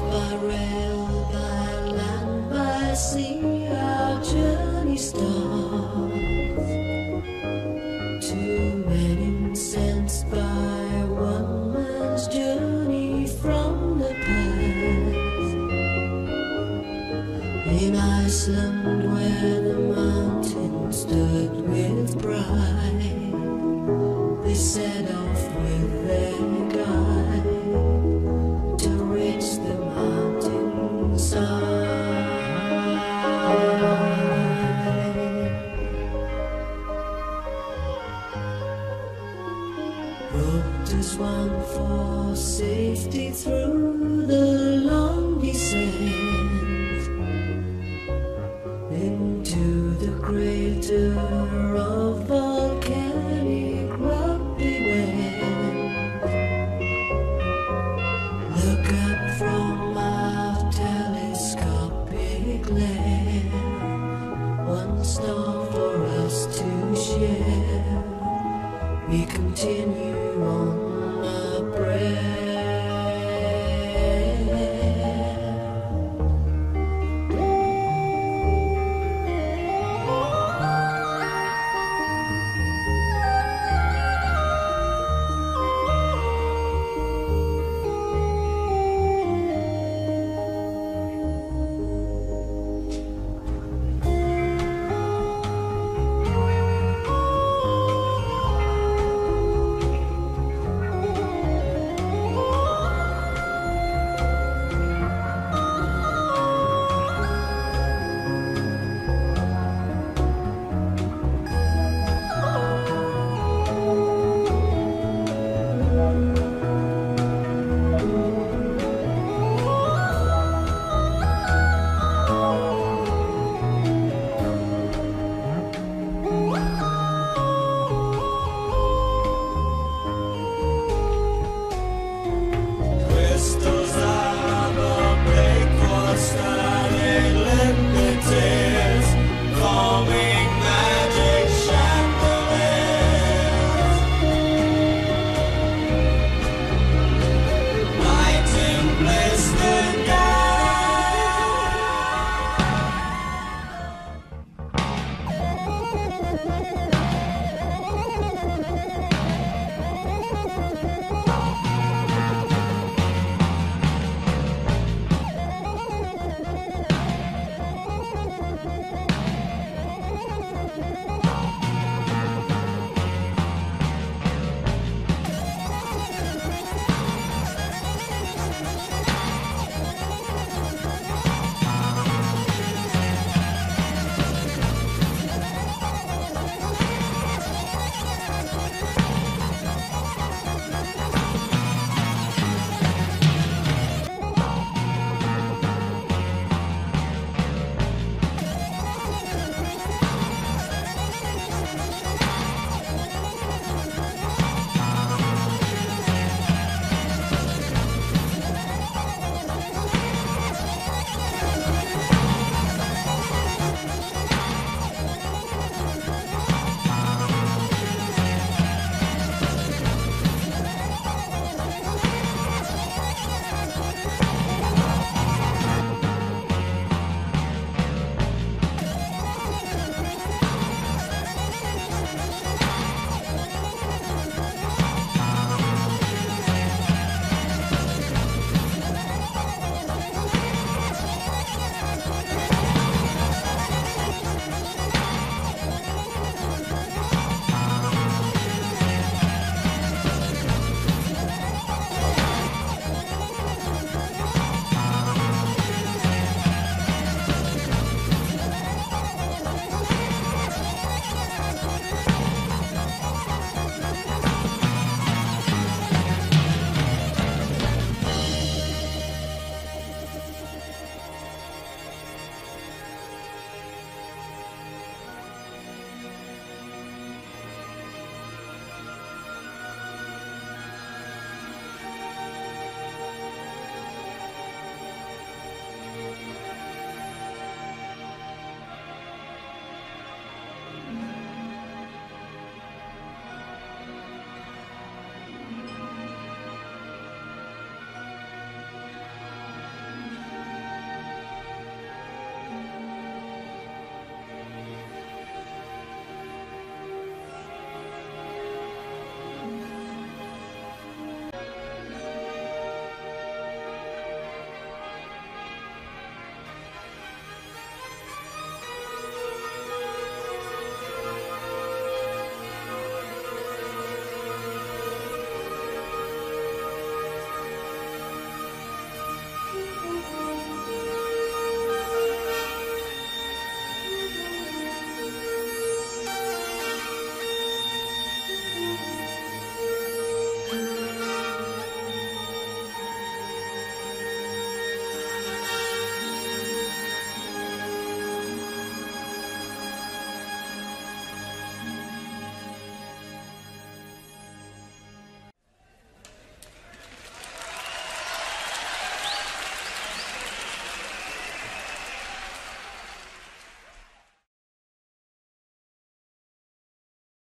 By rail, by land, by sea, our journey starts. Hope just one for safety through the long descent into the crater.